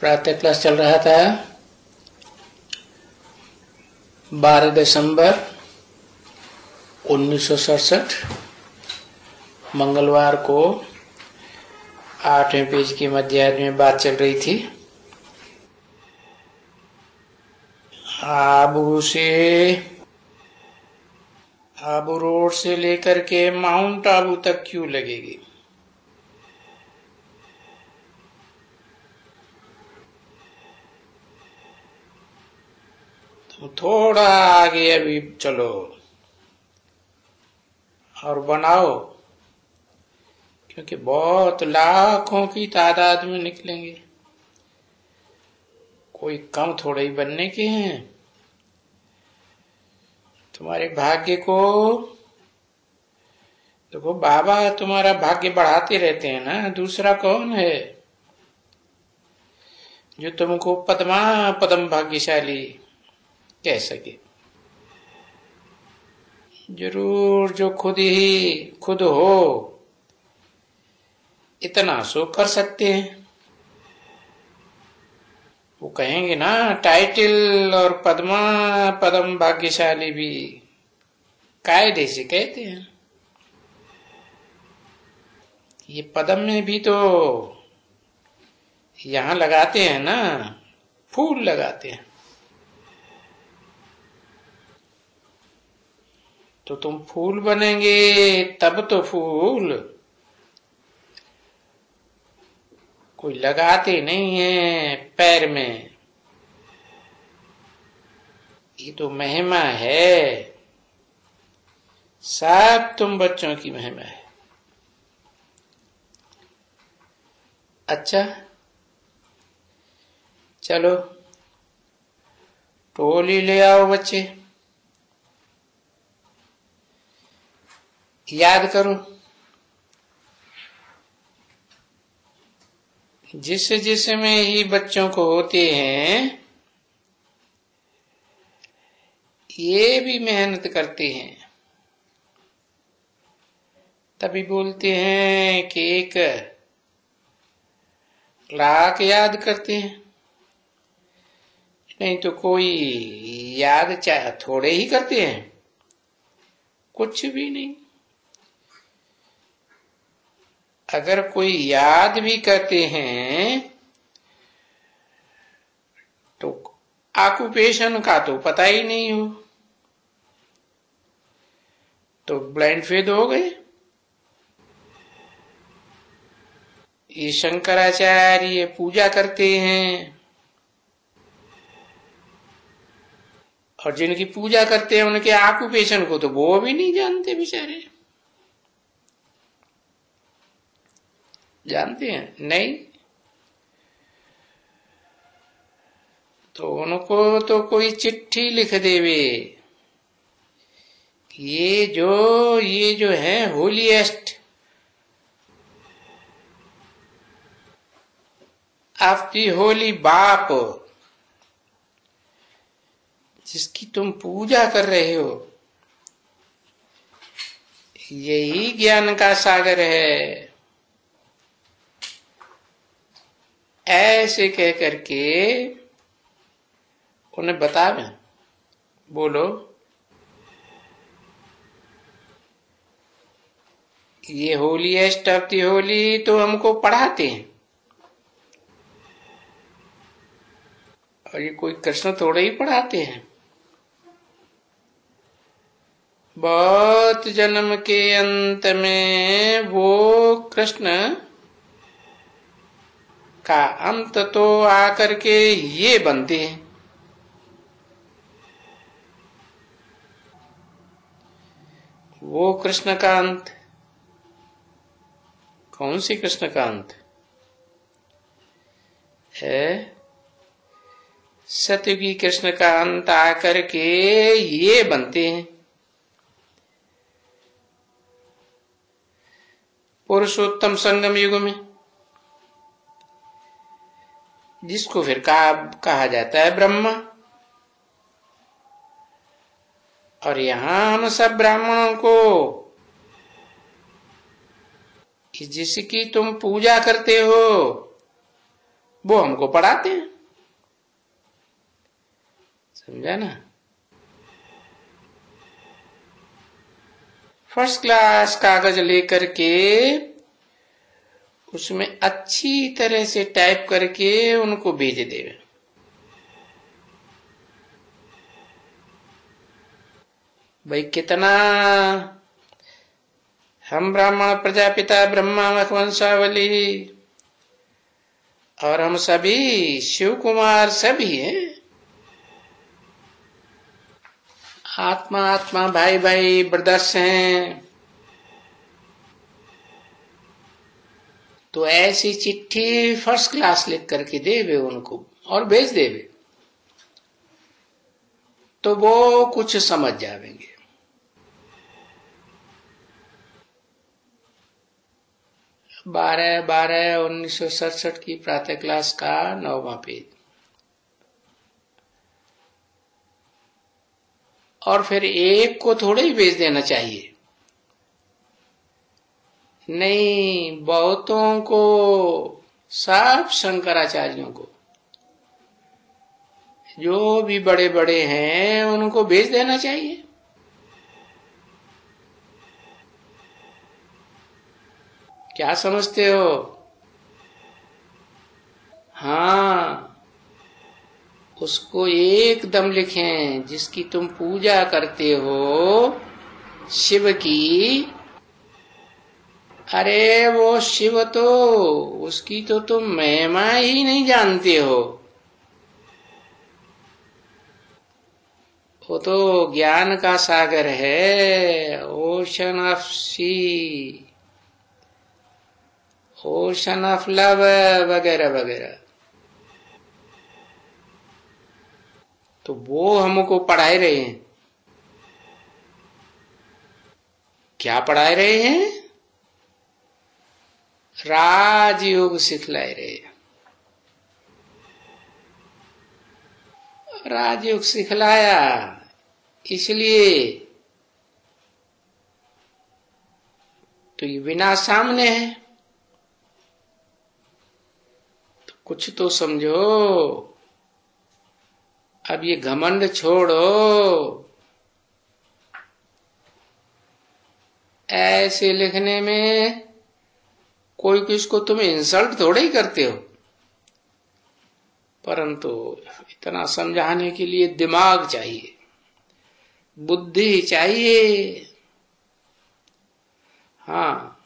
प्रातः क्लास चल रहा था। 12 दिसंबर उन्नीस सौ सड़सठ, मंगलवार को आठवें पेज की मध्य में बात चल रही थी। आबू से, आबू रोड से लेकर के माउंट आबू तक क्यों लगेगी? थोड़ा आगे अभी चलो। और बनाओ। क्योंकि बहुत लाखों की तादाद में निकलेंगे। कोई कम थोड़े ही बनने के हैं। तुम्हारे भाग्य को देखो, बाबा तुम्हारा भाग्य बढ़ाते रहते हैं ना। दूसरा कौन है? जो तुमको पदमा पदम भाग्यशाली कह सके ज़रूर जो खुद ही खुद हो, इतना सो कर सकते हैं। वो कहेंगे ना, टाइटल और पद्मा, पदम भाग्यशाली भी कायदे से कहते हैं। ये पदम में भी तो यहाँ लगाते हैं ना, फूल लगाते हैं। तो तुम फूल बनेंगे, तब तो फूल। कोई लगाते नहीं है पैर में। ये तो महिमा है। सब तुम बच्चों की महिमा है। अच्छा चलो टोली ले आओ बच्चे। याद करो? जिस जिसमें ही बच्चों को होते हैं, ये भी मेहनत करते हैं। तभी बोलते हैं कि एक लाख याद करते हैं। नहीं तो कोई याद चाहे थोड़े ही करते हैं। कुछ भी नहीं। अगर कोई याद भी करते हैं तो ऑक्यूपेशन का तो पता ही नहीं हो। तो ब्लाइंड फेद हो गए। ये शंकराचार्य पूजा करते हैं। और जिनकी पूजा करते हैं, उनके ऑक्यूपेशन को तो वो भी नहीं जानते बेचारे। जानते हैं? नहीं। तो उनको तो कोई चिट्ठी लिख देवे ये जो ये जो है होलीएस्ट ऑफ़ दी होली बाप। जिसकी तुम पूजा कर रहे हो। यही ज्ञान का सागर है। ऐसे कह करके उन्हें बता बोलो, ये होली है स्टफ़ होली तो हमको पढ़ाते हैं। और ये कोई कृष्ण थोड़े ही पढ़ाते हैं। बहुत जन्म के अंत में वो कृष्ण का अंत तो आकर के ये बनते हैं। वो कृष्ण का अंत। कौन सी कृष्ण का अंत? है? सतयुगी कृष्ण का अंत आकर के ये बनते हैं। पुरुषोत्तम संगम युग में जिसको फिर कहा कहा जाता है ब्रह्म। और यहाँ हम सब ब्राह्मणों को जिसकी तुम पूजा करते हो, वो हमको पढ़ाते हैं। समझा ना? फ़र्स्ट क्लास कागज़ लेकर के उसमें अच्छी तरह से टाइप करके उनको भेज देवे। भाई कितना हम ब्राह्मण प्रजापिता ब्रह्मा वंशावली और हम सभी शिव कुमार सभी हैं। आत्मा आत्मा भाई भाई ब्रदर्स हैं। तो ऐसी चिट्ठी फ़र्स्ट क्लास लिख करके देवे उनको और भेज देवे। तो वो कुछ समझ जाएँगे। बारह बारह, उन्नीस सौ सड़सठ की प्रातः क्लास का नौवा पेज। और फिर एक को थोड़े ही भेज देना चाहिए। नहीं, बहुतों को, सब शंकराचार्यों को। जो भी बड़े बड़े हैं, उनको भेज देना चाहिए। क्या समझते हो? हाँ उसको एकदम लिखें, जिसकी तुम पूजा करते हो, शिव की अरे वो शिव तो उसकी तो तुम महिमा ही नहीं जानते हो। वो तो ज्ञान का सागर है ocean of sea ocean of love वगैरह वगैरह। तो वो हमको पढ़ाए रहे हैं। क्या पढ़ाए रहे हैं? राजयोग सिखलाए रहे राजयोग सिखलाया, इसलिए तो ये बिना सामने है। तो कुछ तो समझो, अब ये घमंड छोड़ो। ऐसे लिखने में कोई किसको तुम इंसल्ट थोड़े ही करते हो। परंतु इतना समझाने के लिए दिमाग चाहिए। बुद्धि चाहिए। हाँ।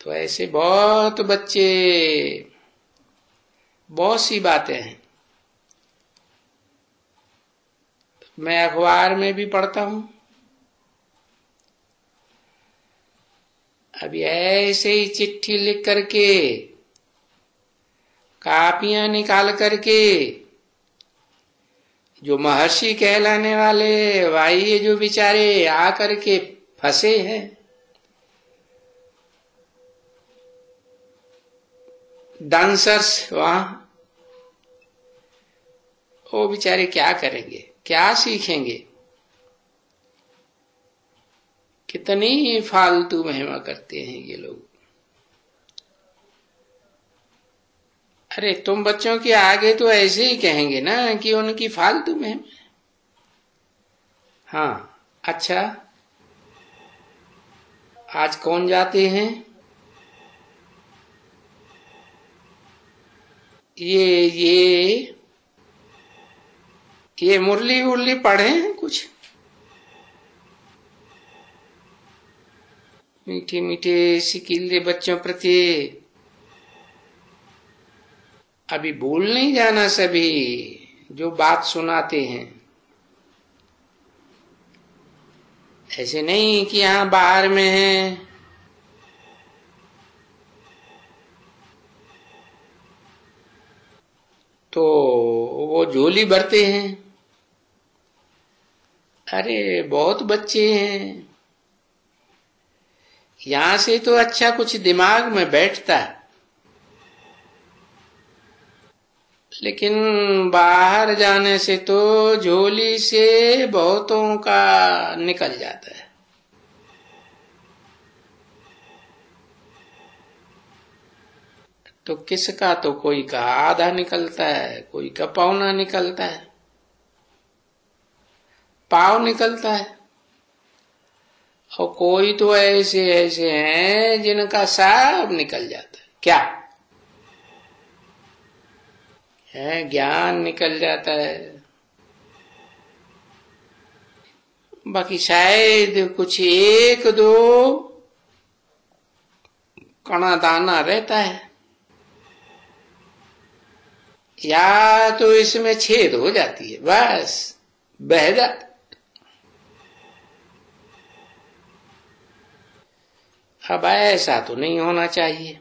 तो ऐसे बहुत बच्चे, बहुत सी बातें हैं। मैं अखबार में भी पढ़ता हूँ। अभी ऐसे ही चिट्ठी लिख करके, कापियाँ निकाल करके, जो महर्षि कहलाने वाले, भाई ये जो बेचारे आ करके फंसे हैं। डांसर्स वहाँ, वो बेचारे क्या करेंगे, क्या सीखेंगे? कितनी फालतू महिमा करते हैं ये लोग। अरे, तुम बच्चों के आगे तो ऐसे ही कहेंगे ना कि उनकी फालतू महिमा। हाँ अच्छा। आज कौन जाते हैं? ये ये ये मुरली उर्ली पढ़े हैं कुछ? मीठे मीठे सिकिले बच्चों प्रति। अभी भूल नहीं जाना सभी जो बात सुनाते हैं। ऐसे नहीं कि यहाँ बाहर में है। तो वो झोली भरते हैं। अरे, बहुत बच्चे हैं। यहाँ से तो अच्छा कुछ दिमाग में बैठता है। लेकिन बाहर जाने से तो झोली से बहुतों का निकल जाता है। तो किसका तो कोई का आधा निकलता है, कोई का पौना निकलता है। पाव निकलता है। और कोई तो ऐसे ऐसे हैं जिनका सब निकल जाता है। क्या? है, ज्ञान निकल जाता है। बाकी शायद कुछ एक दो कणा दाना रहता है। या तो इसमें छेद हो जाती है, बस, बह जाता अब ऐसा तो नहीं होना चाहिए।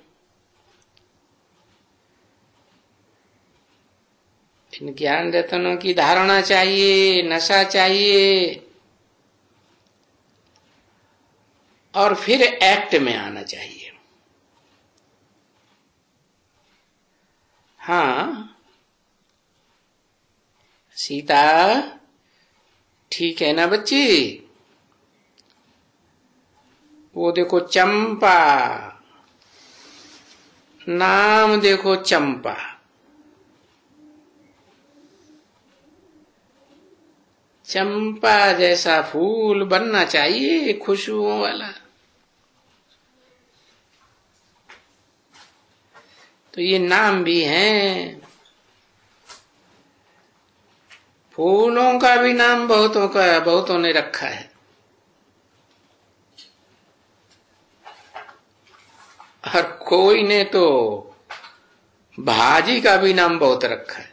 इन ज्ञान रतनों की धारणा चाहिए, नशा चाहिए। और फिर एक्ट में आना चाहिए। हाँ सीता, ठीक है ना बच्ची? वो देखो चंपा। नाम देखो चंपा। चंपा जैसा फूल बनना चाहिए खुशबुओं वाला। तो ये नाम भी है। फूलों का भी नाम बहुतों का, बहुतों ने रखा है और कोई ने तो भाजी का भी नाम बहुत रखा है।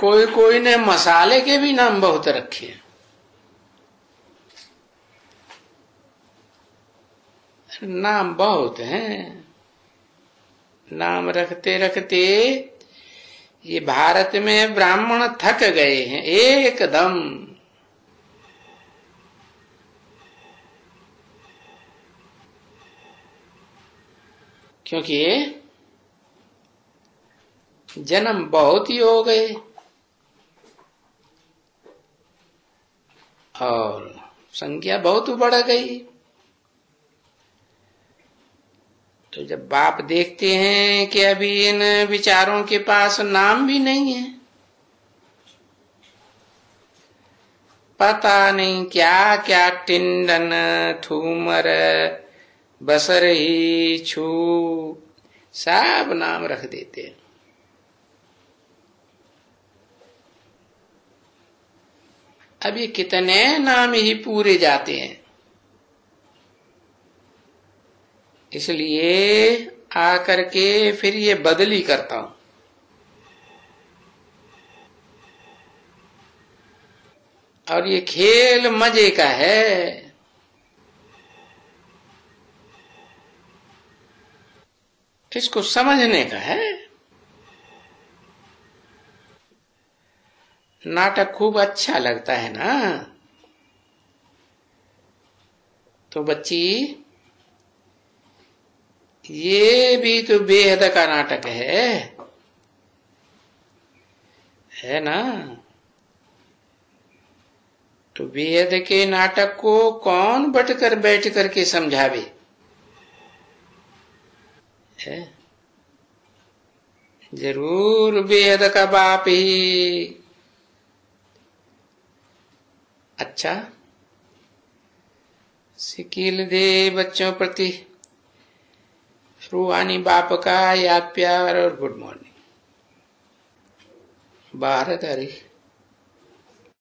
कोई कोई ने मसाले के भी नाम बहुत रखे हैं। नाम बहुत हैं। नाम रखते रखते ये भारत में ब्राह्मण थक गए हैं, एकदम। क्योंकि जन्म बहुत ही हो गए। और संख्या बहुत बढ़ गई। तो जब बाप देखते हैं कि अभी इन विचारों के पास नाम भी नहीं है, पता नहीं क्या क्या टिंडन थूमर बसर ही छू सब नाम रख देते हैं। अब ये कितने नाम ही पूरे जाते हैं। इसलिए आकर के फिर ये बदली करता हूँ। और ये खेल मज़े का है। इसको समझने का है। नाटक खूब अच्छा लगता है ना? तो बच्ची, ये भी तो बेहद का नाटक है। है ना? तो बेहद के नाटक को कौन बटकर बैठ करके समझावे? है। ज़रूर बेहद का बाप ही। अच्छा। सिकील दे बच्चों प्रति। रूहानी बाप का याद प्यार और गुड मॉर्निंग। भारत हरी